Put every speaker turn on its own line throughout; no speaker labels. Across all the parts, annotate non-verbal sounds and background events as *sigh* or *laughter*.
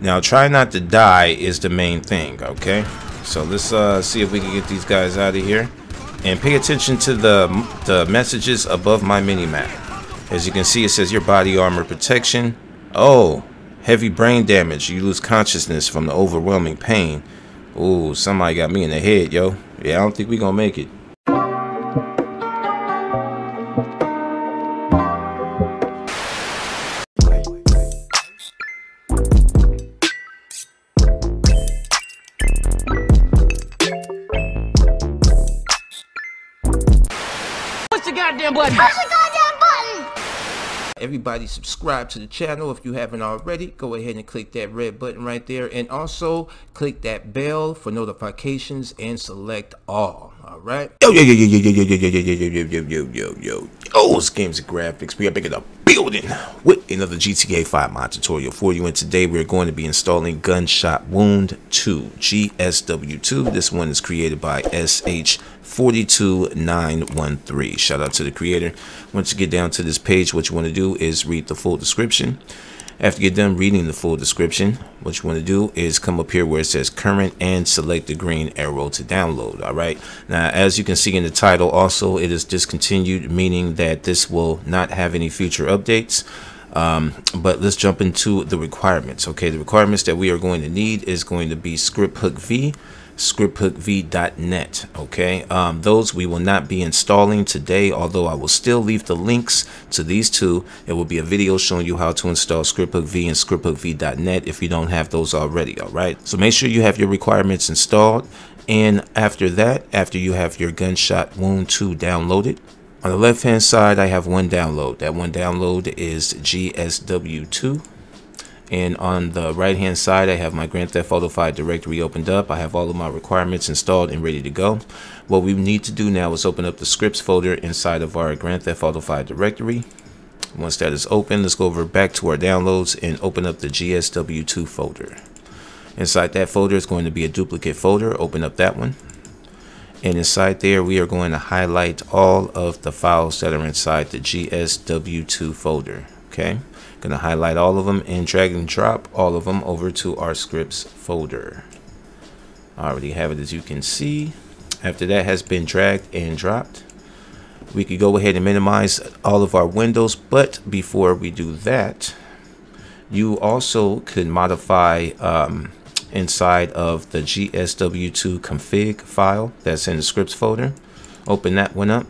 Now, try not to die is the main thing, okay? So let's uh, see if we can get these guys out of here. And pay attention to the, the messages above my mini-map. As you can see, it says your body armor protection. Oh, heavy brain damage. You lose consciousness from the overwhelming pain. Ooh, somebody got me in the head, yo. Yeah, I don't think we gonna make it.
Goddamn button.
Push the goddamn button!
Everybody subscribe to the channel if you haven't already. Go ahead and click that red button right there. And also click that bell for notifications and select all. All right. Yo, yo, yo, yo, yo, yo, yo, yo, yo, yo, yo, yo, yo, yo, yo, yo. Yo, games and graphics. We are back in the building with another GTA 5 mod tutorial for you. And today we're going to be installing Gunshot Wound 2 GSW2. This one is created by SH 42913. Shout out to the creator. Once you get down to this page, what you want to do is read the full description. After you get done reading the full description, what you want to do is come up here where it says current and select the green arrow to download. All right. Now, as you can see in the title, also it is discontinued, meaning that this will not have any future updates. Um, but let's jump into the requirements. Okay, the requirements that we are going to need is going to be script hook V scripthookv.net okay? Um, those we will not be installing today although I will still leave the links to these two. It will be a video showing you how to install scripthookv and scripthookv.net if you don't have those already all right? So make sure you have your requirements installed and after that after you have your gunshot wound 2 downloaded on the left hand side I have one download. That one download is GSW2 and on the right hand side I have my Grand Theft Auto 5 directory opened up. I have all of my requirements installed and ready to go. What we need to do now is open up the scripts folder inside of our Grand Theft Auto 5 directory. Once that is open let's go over back to our downloads and open up the GSW2 folder. Inside that folder is going to be a duplicate folder. Open up that one. And inside there we are going to highlight all of the files that are inside the GSW2 folder okay Gonna highlight all of them and drag and drop all of them over to our scripts folder. I already have it as you can see. After that has been dragged and dropped, we could go ahead and minimize all of our windows. But before we do that, you also could modify um, inside of the GSW2 config file that's in the scripts folder. Open that one up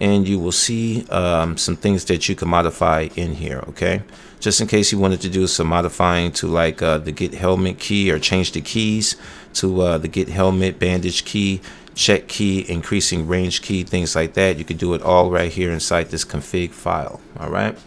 and you will see um, some things that you can modify in here okay? Just in case you wanted to do some modifying to like uh, the get helmet key or change the keys to uh, the get helmet bandage key check key increasing range key things like that you can do it all right here inside this config file all right?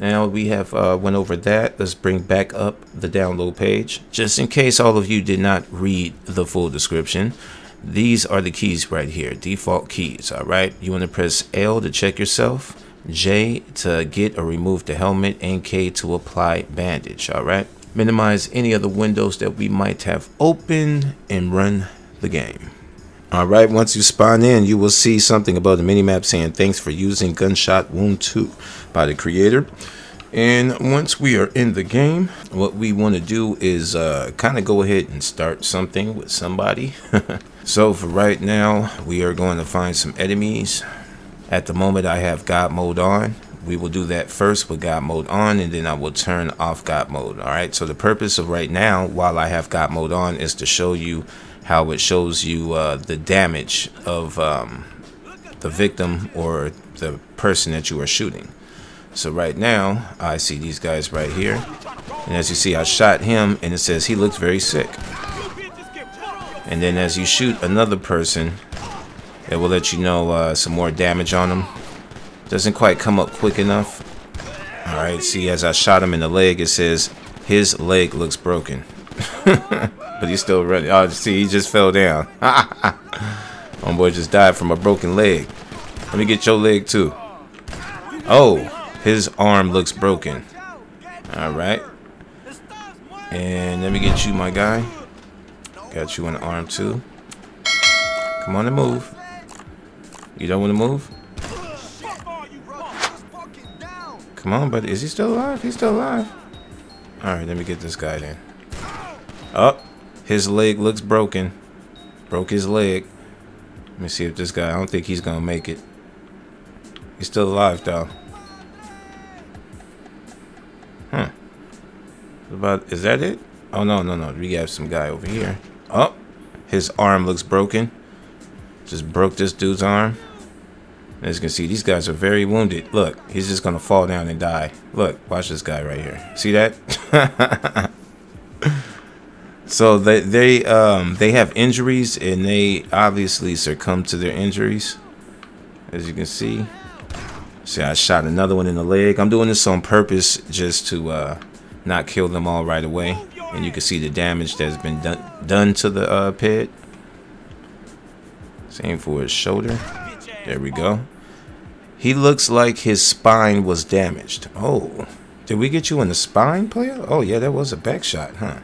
Now we have uh, went over that. Let's bring back up the download page. Just in case all of you did not read the full description these are the keys right here default keys all right? You want to press L to check yourself J to get or remove the helmet and K to apply bandage all right? Minimize any other windows that we might have open and run the game. All right once you spawn in you will see something above the minimap saying thanks for using gunshot wound 2 by the creator. And once we are in the game what we want to do is uh, kind of go ahead and start something with somebody *laughs* so for right now we are going to find some enemies at the moment I have God mode on we will do that first with God mode on and then I will turn off God mode all right so the purpose of right now while I have God mode on is to show you how it shows you uh, the damage of um, the victim or the person that you are shooting so right now, I see these guys right here. And as you see, I shot him and it says he looks very sick. And then as you shoot another person, it will let you know uh, some more damage on him. Doesn't quite come up quick enough. Alright, see as I shot him in the leg, it says his leg looks broken. *laughs* but he's still running. Oh, see, he just fell down. *laughs* Homeboy just died from a broken leg. Let me get your leg too. Oh, his arm looks broken. Alright. And let me get you, my guy. Got you an arm too. Come on and move. You don't want to move? Come on, buddy. Is he still alive? He's still alive. Alright, let me get this guy then. Up. Oh, his leg looks broken. Broke his leg. Let me see if this guy, I don't think he's going to make it. He's still alive, though. Hmm. Huh. About, is that it? Oh, no, no, no. We got some guy over here. His arm looks broken. Just broke this dude's arm. As you can see, these guys are very wounded. Look, he's just going to fall down and die. Look, watch this guy right here. See that? *laughs* so they they um they have injuries and they obviously succumb to their injuries. As you can see. See, I shot another one in the leg. I'm doing this on purpose just to uh, not kill them all right away. And you can see the damage that's been done done to the uh, pit. Same for his shoulder. There we go. He looks like his spine was damaged. Oh, did we get you in the spine, player? Oh, yeah, that was a back shot, huh?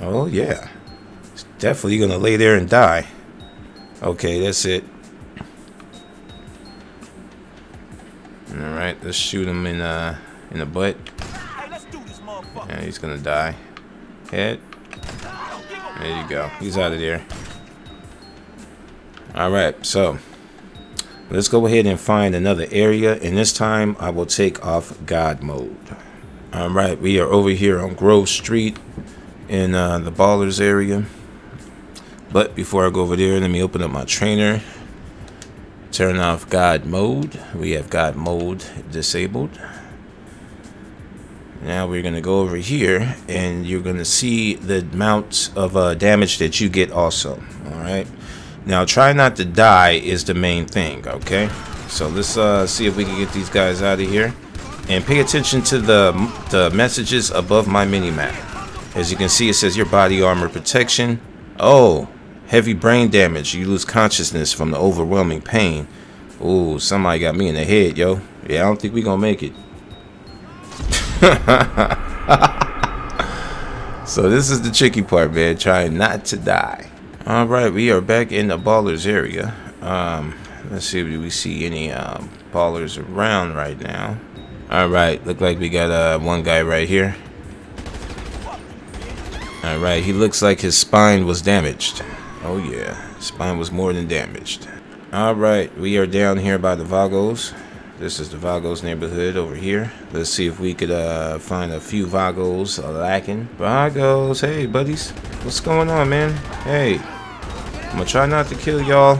Oh, yeah. He's definitely going to lay there and die. Okay, that's it. All right, let's shoot him in uh in the butt. And he's gonna die. Head. There you go. He's out of there. All right, so let's go ahead and find another area, and this time I will take off God mode. All right, we are over here on Grove Street in uh, the Ballas area. But before I go over there, let me open up my trainer turn off God mode. We have God mode disabled. Now we're going to go over here and you're going to see the amount of uh, damage that you get also. Alright. Now try not to die is the main thing. Okay. So let's uh, see if we can get these guys out of here. And pay attention to the, the messages above my mini map. As you can see it says your body armor protection. Oh, Heavy brain damage. You lose consciousness from the overwhelming pain. Ooh, somebody got me in the head, yo. Yeah, I don't think we gonna make it. *laughs* so this is the tricky part, man. Trying not to die. All right, we are back in the Ballas area. Um, let's see if we see any um, Ballas around right now. All right, look like we got uh, one guy right here. All right, he looks like his spine was damaged. Oh yeah, spine was more than damaged. Alright, we are down here by the Vagos. This is the Vagos neighborhood over here. Let's see if we could uh, find a few Vagos lacking. Vagos, hey buddies. What's going on, man? Hey, I'm gonna try not to kill y'all.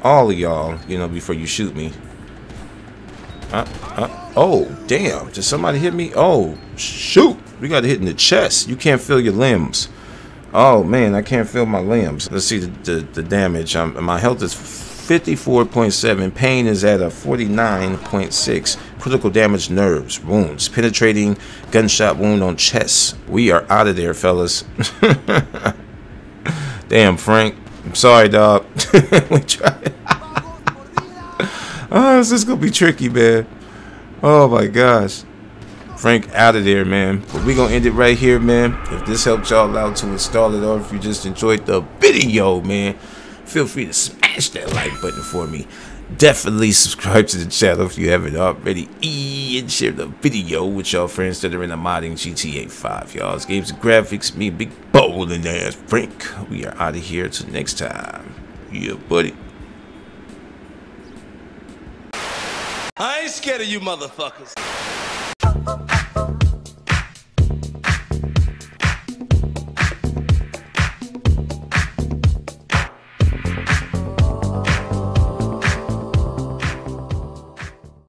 All of y'all, you know, before you shoot me. Uh, uh, oh, damn. Did somebody hit me? Oh, shoot. We got hit in the chest. You can't feel your limbs. Oh man, I can't feel my limbs. Let's see the, the, the damage. Um, my health is 54.7. Pain is at a 49.6. Critical damage nerves, wounds, penetrating gunshot wound on chest. We are out of there, fellas. *laughs* Damn, Frank. I'm sorry, dog. *laughs* we tried. *laughs* oh, this is gonna be tricky, man. Oh my gosh. Frank out of there, man. But we gonna end it right here, man. If this helped y'all out to install it, or if you just enjoyed the video, man, feel free to smash that like button for me. Definitely subscribe to the channel if you haven't already. And share the video with y'all friends that are in the modding GTA 5, y'all. Games and graphics, me, big bowling ass Frank. We are out of here till next time. Yeah, buddy.
I ain't scared of you motherfuckers.